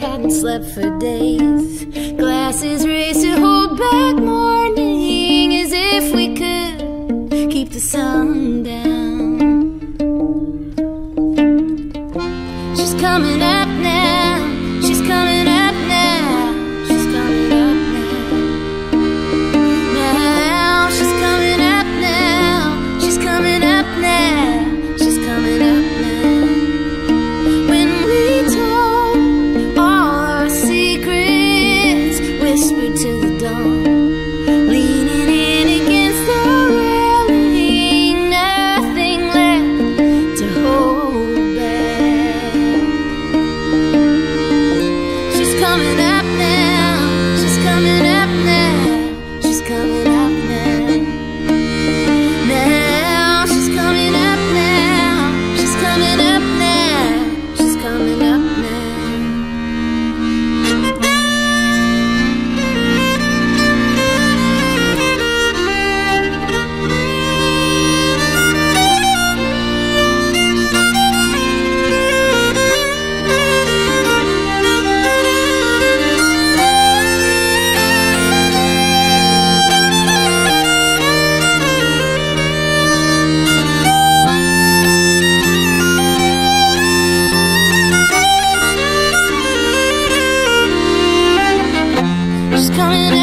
hadn't slept for days. Glasses raised to hold back morning As if we could keep the sun down. She's coming out coming